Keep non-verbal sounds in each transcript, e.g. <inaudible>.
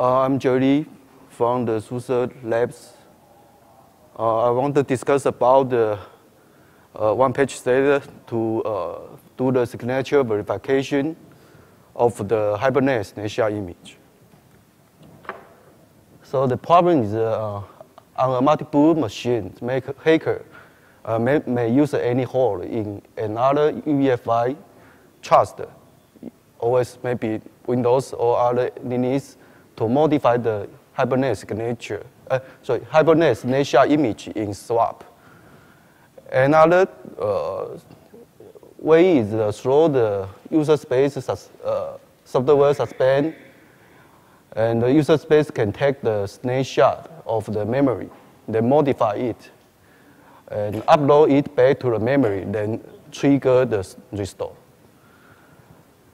Uh, I'm Joey from the SUSE Labs. Uh, I want to discuss about the uh, one-page data to uh, do the signature verification of the Hibernate snapshot image. So the problem is uh, on a multiple machine, make hacker uh, may, may use any hole in another UEFI trust, OS maybe Windows or other Linux to modify the Hibernate signature, uh, sorry, Hibernate snapshot image in swap. Another uh, way is uh, through the user space sus uh, software suspend, and the user space can take the snapshot of the memory, then modify it, and upload it back to the memory, then trigger the restore.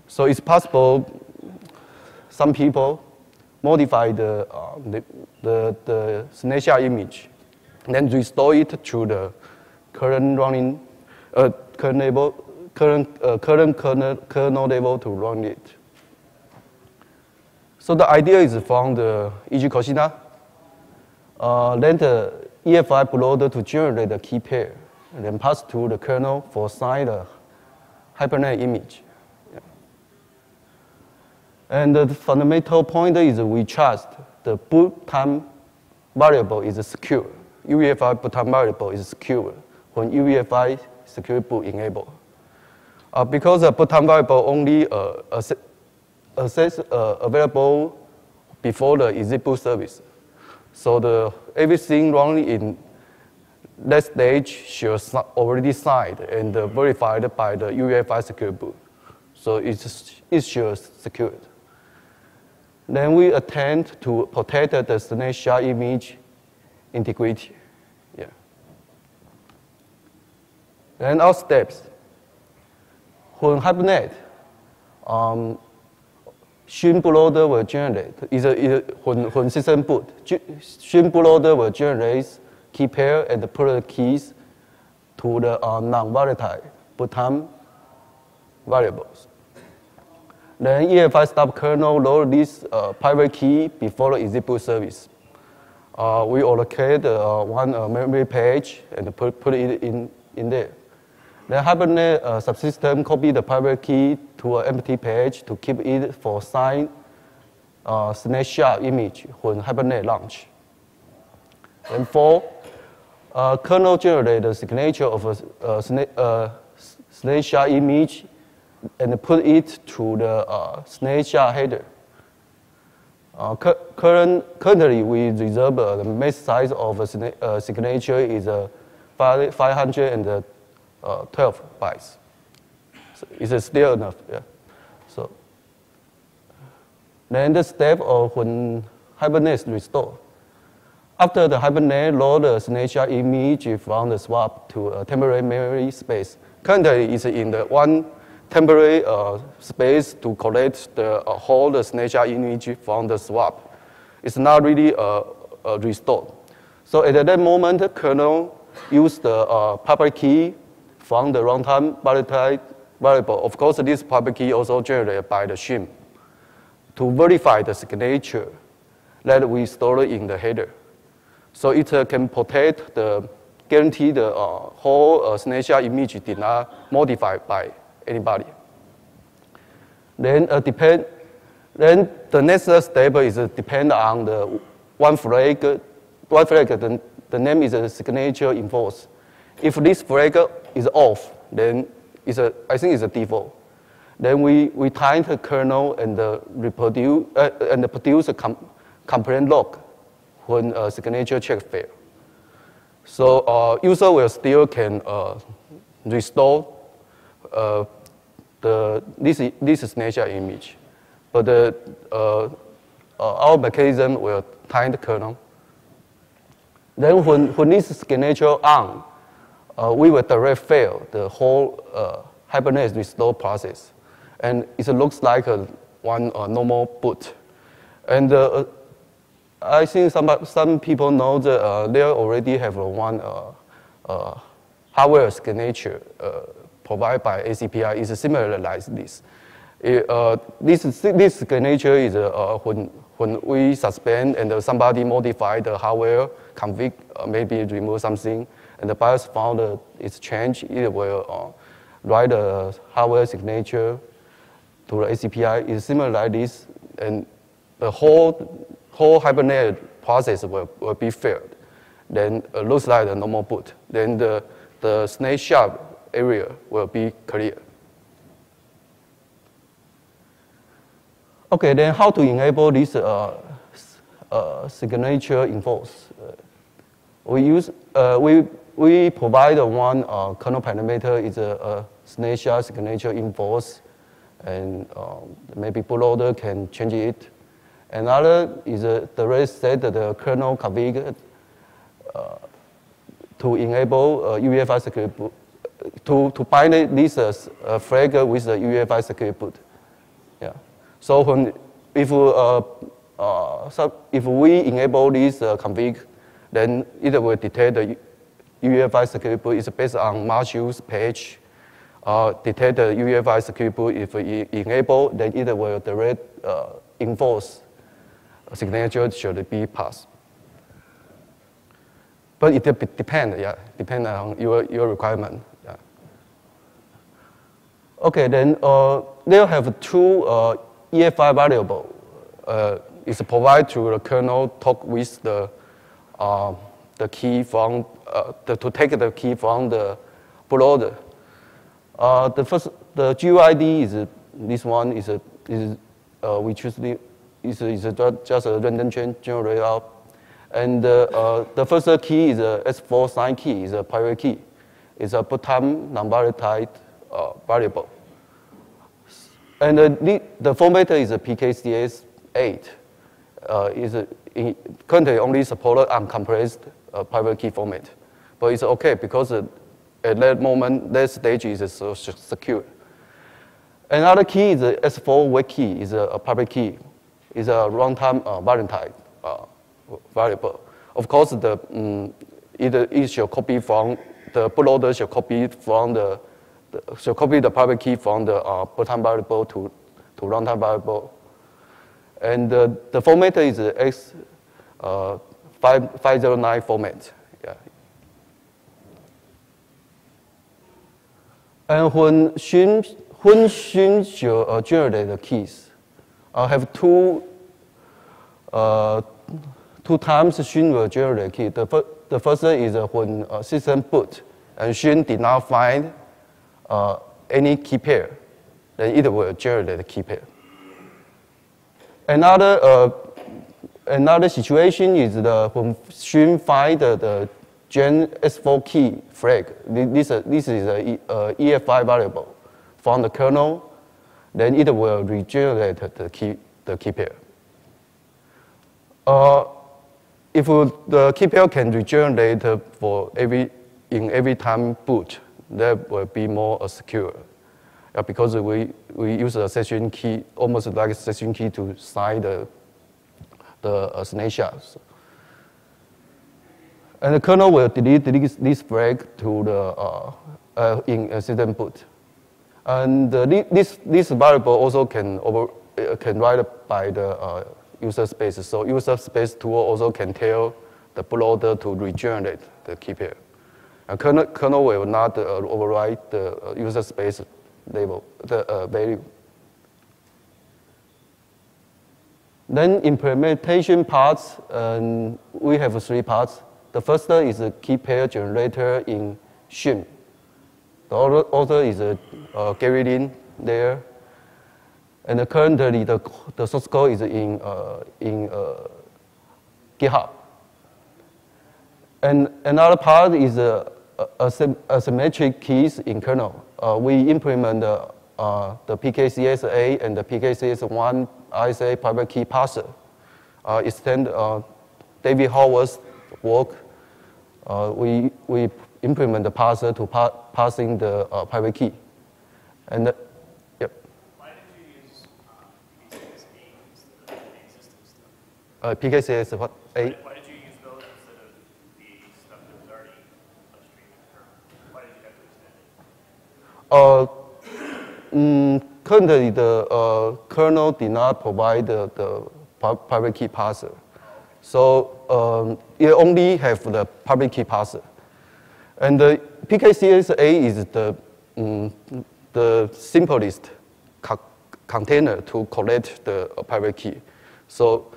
So it's possible some people modify the, uh, the, the, the image, then restore it to the current running, uh, current, level, current, uh, current kernel, kernel level to run it. So the idea is from the Jiri Kosina. Uh, then the EFI uploader to generate the key pair, and then pass to the kernel for sign the Hibernate image. And the fundamental point is we trust the boot time variable is secure. UEFI boot time variable is secure when UEFI secure boot enabled. Uh, because the boot time variable only uh, access, uh, available before the exit boot service. So the everything running in that stage should already signed and verified by the UEFI secure boot. So it's, it's sure secured. Then we attempt to protect the snapshot image integrity. Yeah. Then our steps. When Hibernate, um, Shim bootloader will generate, is a, is a, when, when system boot, Shim bootloader will generate key pair and put the keys to the uh, non-volatile boot time variables. Then EFI stub kernel load this uh, private key before the boot service. Uh, we allocate uh, one uh, memory page and put, put it in, in there. Then Hibernate uh, subsystem copy the private key to an empty page to keep it for sign uh, snapshot image when Hibernate launch. And four, uh, kernel generate the signature of a sna snapshot image and put it to the uh, snapshot header. Uh, current, currently, we reserve uh, the max size of a uh, signature is uh, 500 and uh, 12 bytes. So it's still enough, yeah. So then the step of when Hibernate is restored. After the Hibernate load the snapshot image from the swap to a temporary memory space. Currently, it's in the one temporary uh, space to collect the uh, whole the image from the swap. It's not really uh, uh restored. So at that moment, the kernel used the uh, public key from the runtime variable. Of course, this public key also generated by the shim to verify the signature that we store in the header. So it uh, can protect the guarantee the whole snapshot image did not modify by anybody. Then uh, depend. Then the next step is uh, depend on the one flag. One flag. The, the name is a signature enforce. If this flag is off, then it's a, I think it's a default. Then we, we time the kernel and the reproduce uh, and produce a com complaint log when a signature check fail. So uh, user will still can uh, restore uh, the this this snapshot image, but the uh, uh, our mechanism will time the kernel. Then when when this signature on, uh, we will direct fail the whole uh, Hibernate restore process. And it looks like a, one uh, normal boot. And uh, I think some, some people know that they already have one uh, hardware signature provided by ACPI is similar like this. It, uh, this, this signature is uh, when, when we suspend and somebody modify the hardware config, uh, maybe remove something, and the BIOS found uh, it's changed, it will uh, write the hardware signature to the ACPI. It's similar like this, and the whole, whole Hibernate process will, will be failed. Then it looks like the normal boot. Then the, the snapshot area will be clear. Okay, then how to enable this uh, uh, signature enforce? Uh, we use uh, we we provide one uh, kernel parameter is a, a signature enforce, and um, maybe bootloader can change it. Another is a, the rest set the kernel config uh, to enable UEFI security to to bind this flag with the UEFI security boot. Yeah. So when, if, uh, uh, if we enable this uh, config, then it will detect the UEFI security boot is based on modules page. Uh, detect the UEFI security boot. If we enable, then it will direct uh, enforce signature should be passed. But it depends, yeah, depend on your, your requirement. Okay, then uh, they have two uh, EFI variable uh, is provided to the kernel talk with the, uh, the key from, uh, the, to take the key from the bootloader. Uh, the first, the GUID is this one is a, is uh, we choose the, is, is just a random generator. And uh, the first key is a S4 sign key, is a private key. It's a boot time non-volatile variable. And the, the formatter is a PKCS 8. Uh, is a, currently only supported uncompressed uh, private key format. But it's okay because uh, at that moment, that stage is so secure. Another key is a S4 wake key, is a, a private key. It's a runtime uh, uh, variable. Of course, the, um, it, it copy from, the bootloader should copy from the so copy the private key from the uh, boot-time variable to, to runtime variable. And uh, the format is X uh, 5, 509 format. Yeah. And when Shim, when Shim uh, generate the keys, I have two, uh, two times Shim will generate key. The, fir the first is when uh, system boot and Shim did not find uh, any key pair, then it will generate the key pair. Another, uh, another situation is the, when Shim find the, the gen S4 key flag, this, uh, this is a, a EFI variable from the kernel, then it will regenerate the key, the key pair. Uh, if the key pair can regenerate for every, in every time boot, that will be more uh, secure. Uh, because we, we use a session key, almost like a session key to sign the, the uh, snapshots. And the kernel will delete this, this flag to the, uh, uh, in a system boot. And uh, this, this variable also can, over, uh, can write by the uh, user space. So user space tool also can tell the bootloader to regenerate the key pair. A kernel, kernel will not uh, override the uh, user space label, the uh, value. Then implementation parts, um, we have three parts. The first is a key pair generator in Shim. The other, other is a uh, Gary Lin there. And currently the, the source code is in, uh, in uh, GitHub. And another part is a asymmetric keys in kernel. Uh, we implement the, uh, the PKCS8 and the PKCS1 RSA private key parser. Uh, extend uh, David Howells' work. Uh, we, we implement the parser to par parsing the uh, private key. And yep. Why did you use PKCS8 instead the? Uh, PKCS what? 8? Um, currently the uh, kernel did not provide the, the private key parser. So um, it only have the public key parser. And the PKCS-8 is the, mm, the simplest co- container to collect the private key. So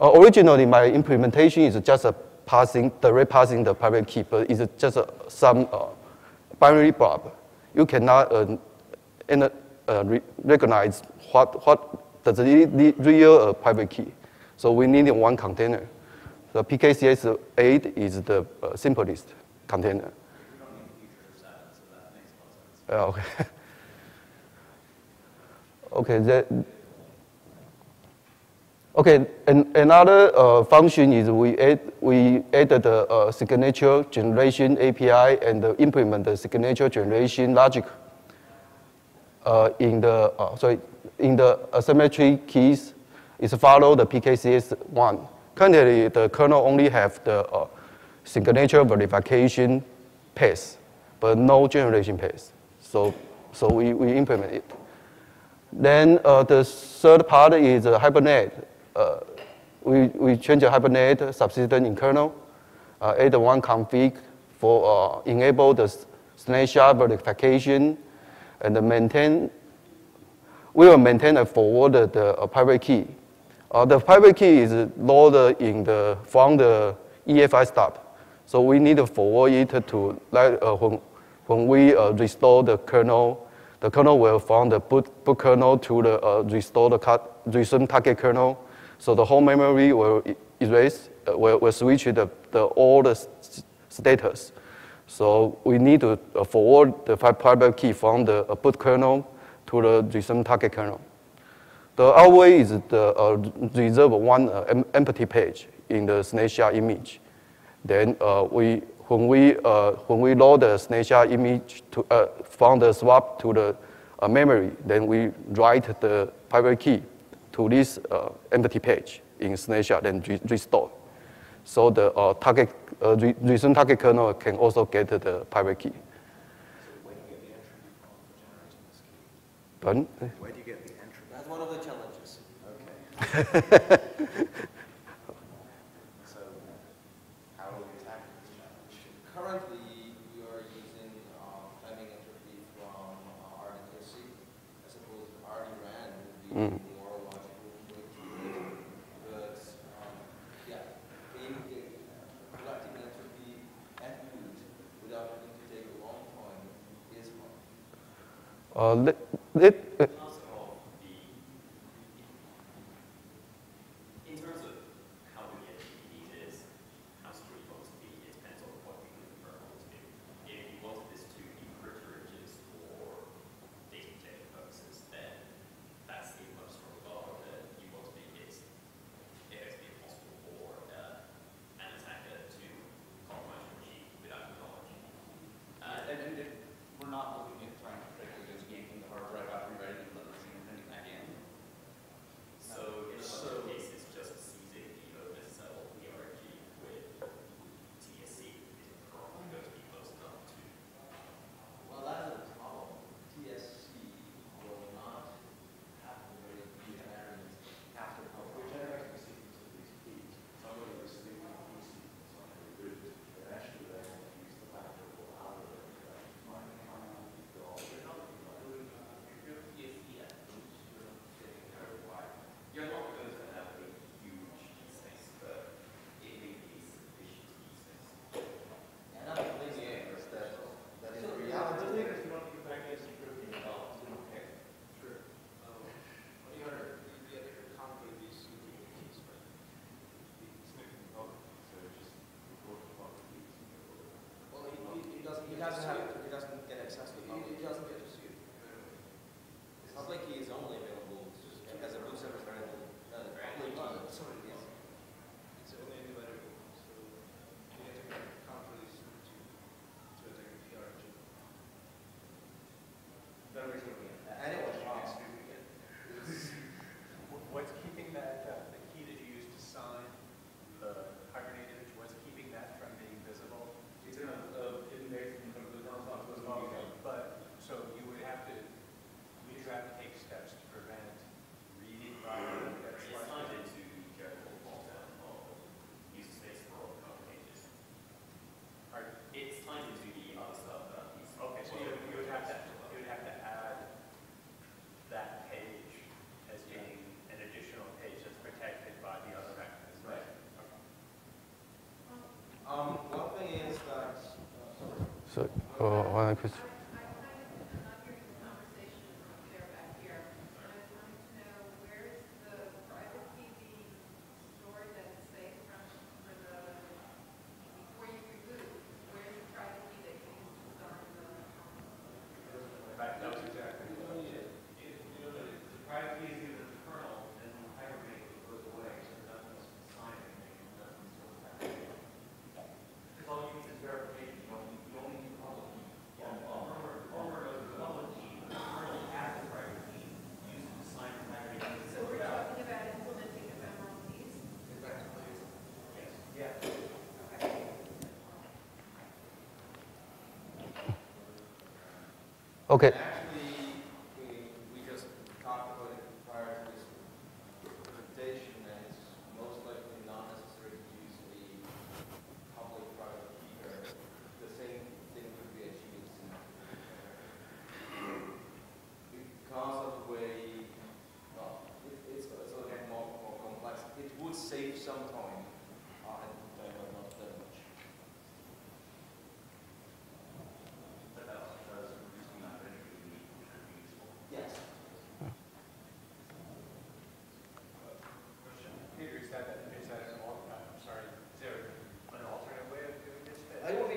uh, originally my implementation is just a passing, direct passing the private key, but it's just a, some uh, binary blob. You cannot uh, in, uh, re- recognize what, what the re- real uh, private key. So we need one container. The PKCS8 is the uh, simplest container. Yeah, okay. <laughs> okay, that, okay, and another uh, function is we add, we added the uh, signature generation API and uh, implement the signature generation logic uh, in the, uh, sorry, in the asymmetric keys is follow the PKCS1. Currently, the kernel only have the uh, signature verification path, but no generation path. So, so we, we implement it. Then the third part is Hibernate. Uh, we, we change the Hibernate subsystem in kernel, uh, add one config for uh, enable the snapshot verification and maintain, we will maintain a forwarded uh, private key. Uh, the private key is loaded in the, from the EFI stub. So we need to forward it to, like, uh, when, when we restore the kernel, the kernel will from the boot, boot kernel to the uh, restore the cut, resume target kernel. So the whole memory will erase, uh, will, will switch the, the all the status. So we need to uh, forward the private key from the boot kernel to the resume target kernel. The other way is the uh, reserve one uh, empty page in the snapshot image. Then uh, we, when we uh, when we load the snapshot image to, uh, from the swap to the uh, memory, then we write the private key to this uh, empty page in snapshot and re- restore. So the uh, target uh, re- resume target kernel can also get the private key. Pardon? Where do you get the entry? That's one of the challenges. Okay. So, how will we tackle this challenge? Currently, we are using uh, timing entropy from uh, RDTSC. I suppose RDRAND would be Mm. more logical way to do it. But, um, yeah, being, uh, collecting entropy at boot without having to take a long time is hard. Uh, let, let, ouais, que Okay.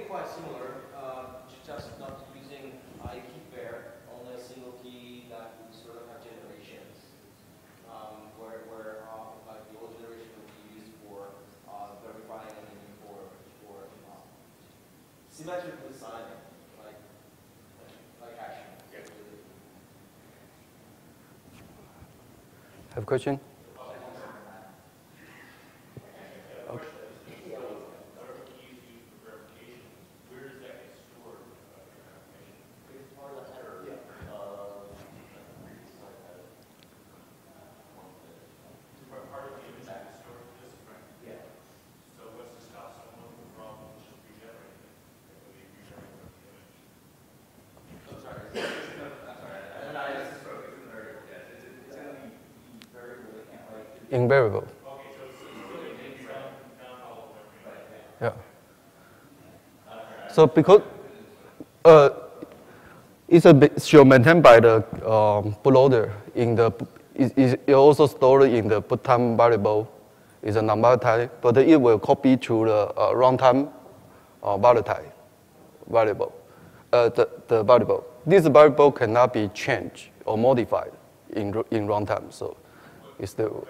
quite similar, uh, just not using a key pair, only a single key that we sort of have generations, um, where, where uh, like the old generation would be used for uh, verifying and then for, for uh, symmetrical signing, like, like Have a question? Variable. Yeah. So because uh, it's a bit still maintained by the um, bootloader in the is it also stored in the runtime variable. It's a number type, but it will copy to the uh, runtime uh, volatile variable. Uh, the, the variable. This variable cannot be changed or modified in in runtime, so it's still.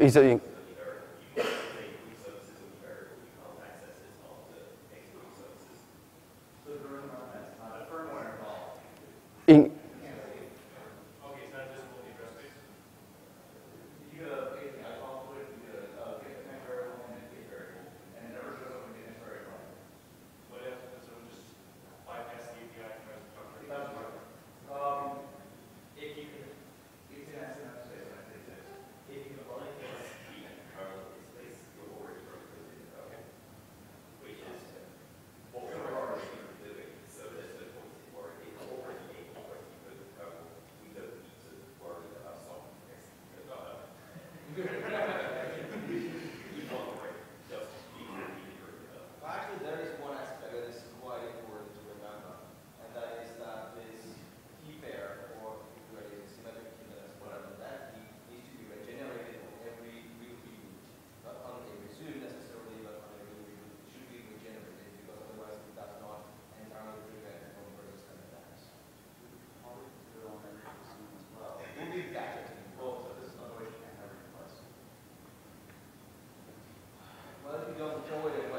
He's a, in, young boy that.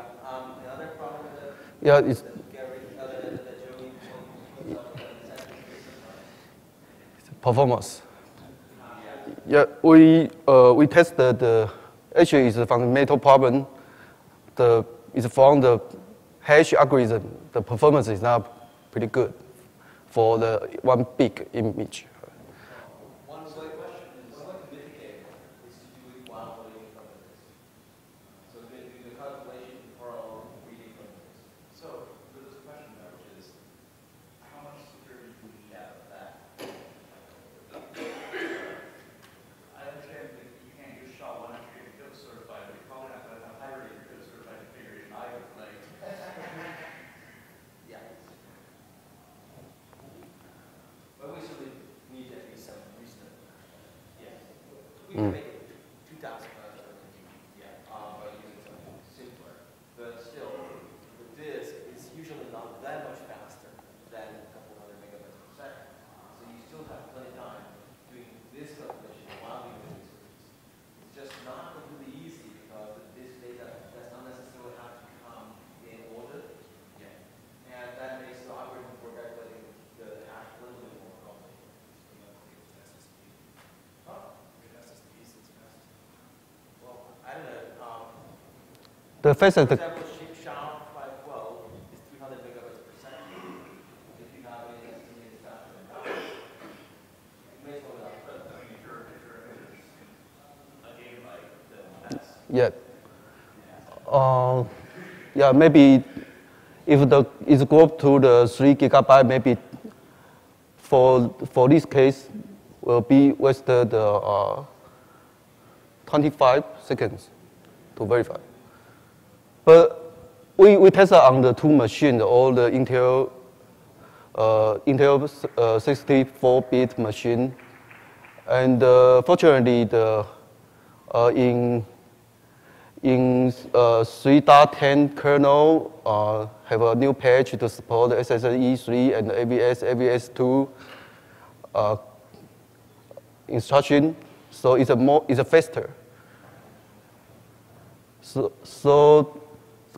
Yeah, um, another problem that, Yeah, it's that Gary, uh, that, that Joey pointed out is that performance. Yeah, we uh, we tested the actually is a fundamental problem. The is from the hash algorithm. The performance is not pretty good for the one big image. One slight question is, one mitigate is to do it while waiting from the disk. So do do the calculation while reading from the disk. So, there's a question there, which is, how much security do we need out of that? I understand that you can't use SHA-1 after you're code certified, but you're probably not gonna have higher your code certified configuration either, like. Yeah. But we certainly need at least some reason. Yeah. We can Mm. make it two thousand uh, yeah, um, by using something simpler. But still, with this, it's usually not that much faster than a couple hundred megabytes per second. So you still have plenty of time doing this calculation while you're doing this. It's just not completely easy because this data does not necessarily have to come in order. Yeah. And that makes the algorithm for calculating the hash a little bit more complicated. Huh? Well, I don't know, um, The fastest for example, Sh- SHA-512 is 300 megabytes per second. If you have an estimated faster than that, you may slow down. But, I mean, if you're, if you're, if it's a gigabyte, then that's, Yeah. Uh, yeah, maybe if the is go up to the three gigabyte, maybe for for this case will be wasted uh, 25 seconds to verify. But we, we tested on the two machines, all the Intel uh, Intel uh, 64-bit machine, and uh, fortunately the uh, in in uh, 3.10 kernel, uh, have a new patch to support SSE 3 and AVX, AVX2 uh, instruction. So it's a more, it's a faster. So, so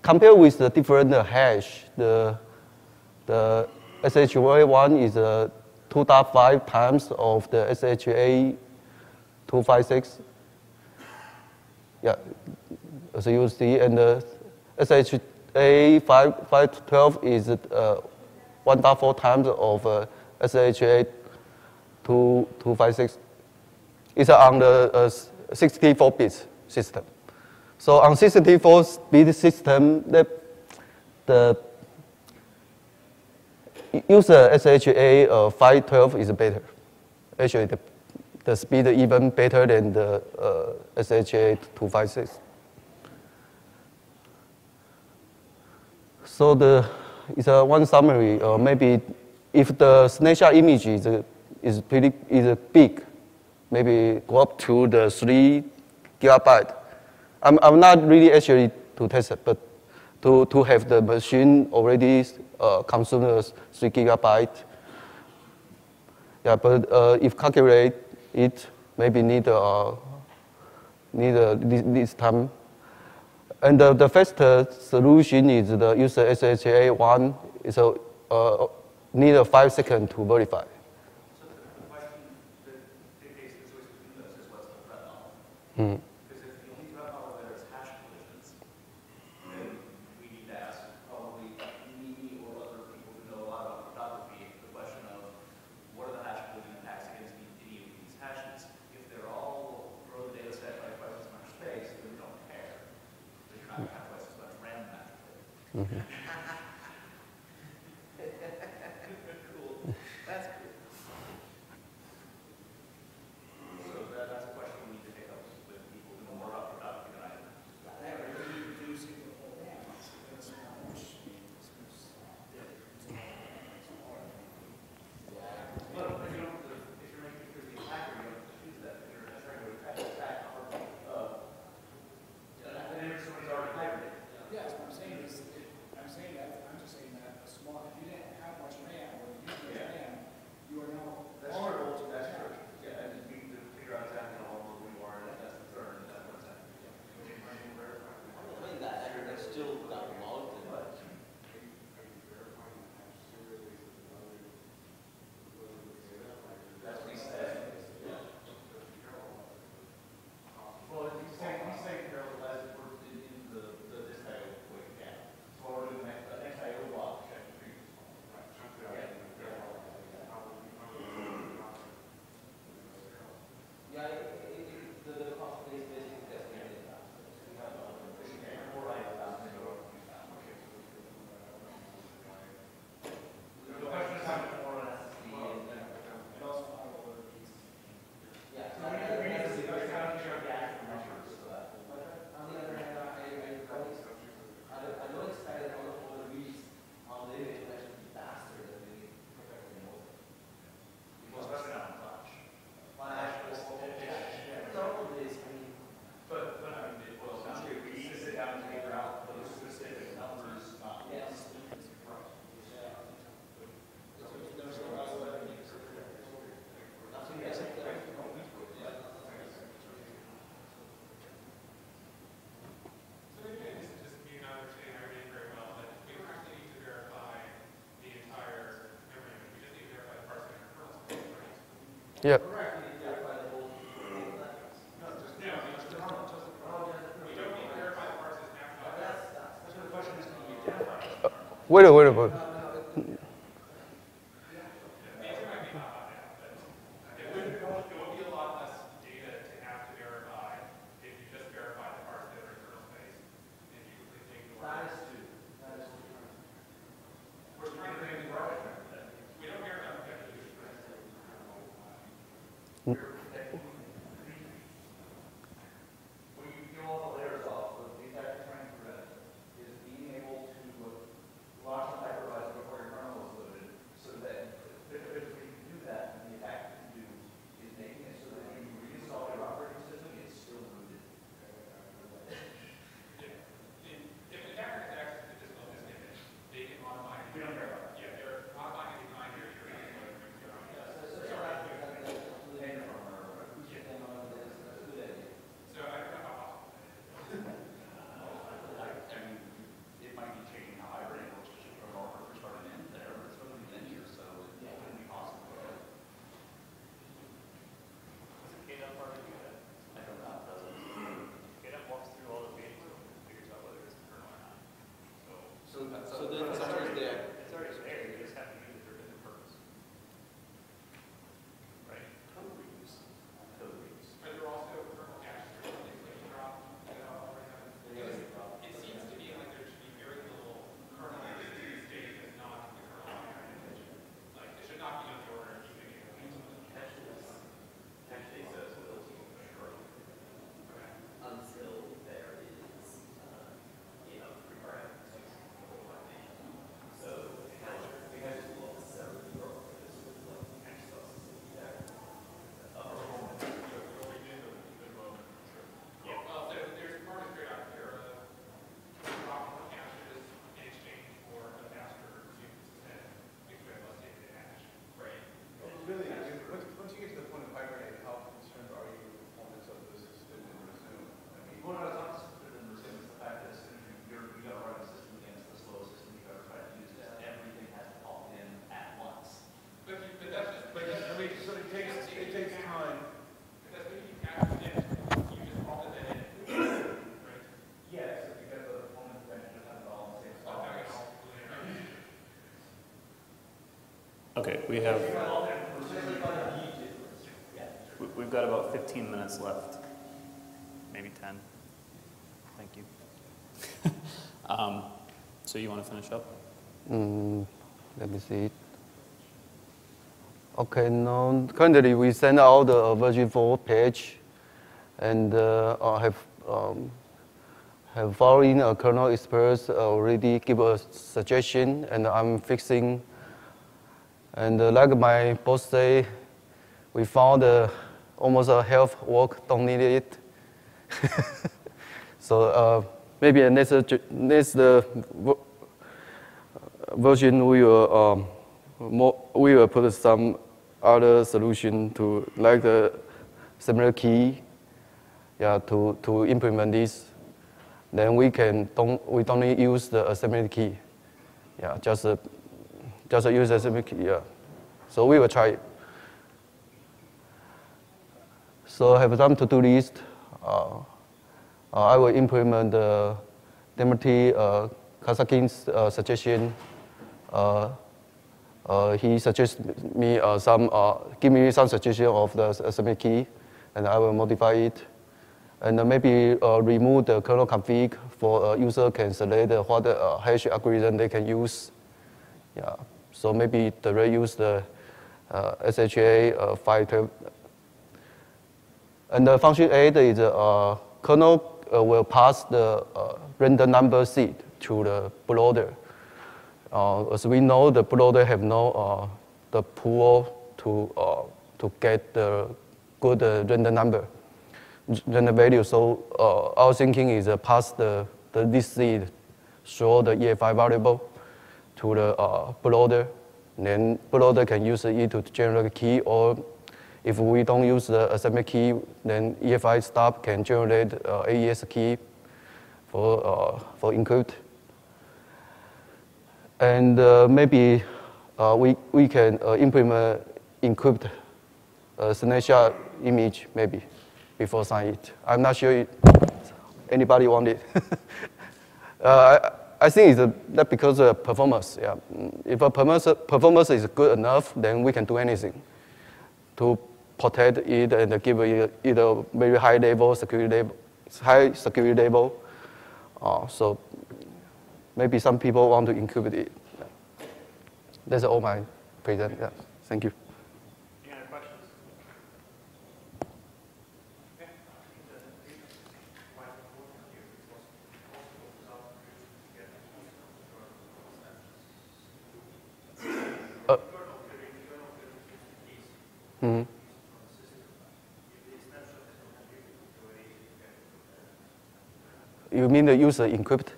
compared with the different hash, the, the SHA one is uh, 2.5 times of the SHA 256. Yeah, as you see, and the SHA 5, 512 is uh, 1.4 times of uh, SHA 2, 256. It's on the uh, 64-bit system. So on 64-bit system, the, the user SHA uh, 512 is better. Actually, the, the speed even better than the uh, SHA 256. So the it's a one summary. Uh, maybe if the snapshot image is is pretty is big, maybe go up to the three gigabyte. I'm I'm not really actually to test it, but to to have the machine already uh, consume three gigabyte. Yeah, but uh, if calculate it, maybe need uh, need uh, this, this time. And the, the fastest solution is the user SHA1 is a, uh, need a five second to verify. So the the question that dictates the choice between those is the Okay. Yeah. Uh, wait a wait a minute. It would, it would be a lot less data to have to verify if you just verify the parts that are in kernel space. If you completely ignore. That is true. That is true. We're trying to make it work. We don't care about the When you peel all the layers off, what the attack is trying to prevent is being able to launch a hypervisor before your kernel is loaded, so that if if we can do that, then the attack can do is making it so that when you reinstall your operating system, it's still rooted. If if an attacker has access to physical disk image, they can modify. We don't care about. Yeah, they're modifying it behind your, your. So I don't know how possible. I mean, it might be changing how hibernate works to ship from our first starting in there, but it's going to be linear, so it wouldn't be possible. Does KDOT part do that? I don't know, it doesn't. KDOT walks through all the pages and figures out whether it's a kernel or not. So So, so the infrastructure there. it's already there, you just have to use it for a different purpose. Right? Code reuse, code reuse. Are there also kernel caches or things like drop, you know, or have- It seems to me like there should be very little kernel existing state that's not in the kernel language. Like, it should not be on the order of keeping it. Actually says will to sure. Until there is, uh, you know, requirement to So, we have to look at several work for this with like access there. Yeah, well, there, there's part of straight out here, uh, drop caches in exchange for a faster super system, because we have less data to hash. Right. Really, I mean, once, once you get to the point of hibernate, how concerned are you with the performance of the system in resume? I mean, Well, no, it's not just within the same, it's the fact that as soon as you, you're, you gotta run a system against the slow system you ever tried to use, is everything has to fall in at once. But you, but that's just, But, I mean, so it takes, it takes time. Because when you cache it, you just call it in. Right? Yes, because the performance bench just has it all in the same So spot. now it's all linear. Okay, we have, we- we've got about 15 minutes left, maybe 10. Thank you. <laughs> Um, So you want to finish up? Mm, let me see. Okay, now currently we send out the version 4 page and uh, uh, have um, have following a kernel experts already give a suggestion and I'm fixing. And uh, like my boss say, we found uh, almost a half work don't need it. <laughs> so uh, maybe next uh, next uh, version we will um, more, we will put some other solution to like the symmetric key yeah to to implement this then we can don't we don't need use the asymmetric key yeah just just use key yeah so we will try it so I have some to-do list uh, uh, I will implement the Dmitry uh, Kasatkin's uh, suggestion. Uh, uh, he suggests me some, give me some suggestion of the asymmetric key, and I will modify it. And maybe remove the kernel config for user can select what hash algorithm they can use. Yeah. So maybe the use the uh, SHA uh, 512 and the function 8 is uh, kernel uh, will pass the uh, random number seed to the bootloader. Uh, as we know, the bootloader have no the pool to to get the good random number, random value. So our thinking is pass the, the this seed through the EFI variable to the uh, bootloader. Then bootloader can use it to generate a key or if we don't use the asymmetric key, then EFI stub can generate uh, AES key for, uh, for encrypt. And uh, maybe uh, we, we can uh, implement encrypt a snapshot image maybe before sign it. I'm not sure it, anybody want it. <laughs> I, think it's a, that because of performance. Yeah. If a performance, performance is good enough, then we can do anything to protect it and give it either very high level security level, high security level. Uh, so maybe some people want to encrypt it. That's all my present. Yeah. Thank you. Any other questions? Okay. Uh, mhm. You mean the user encrypt?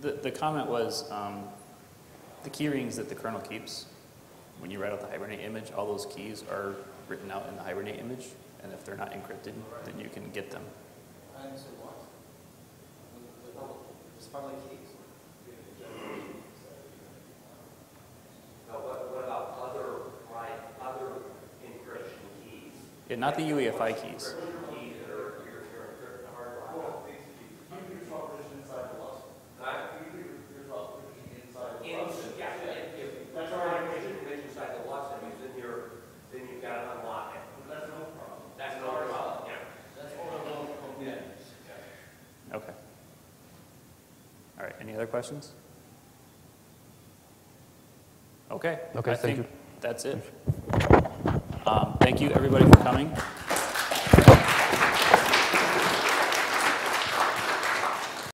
The, the comment was, um, the key rings that the kernel keeps, when you write out the Hibernate image, all those keys are written out in the Hibernate image, and if they're not encrypted, then you can get them. And so what? The, the, it's probably keys. Now, what, what about other, right, other encryption keys? Yeah, not the UEFI keys. Keys that are, you're, you're encrypting the hard drive. In, yeah, if, if, that's our information inside the lock that is in here, then you've got to unlock it. That's no problem. That's no problem, yeah. Okay. All right, any other questions? Okay. Okay, I thank think you. That's it. Um, Thank you, everybody, for coming.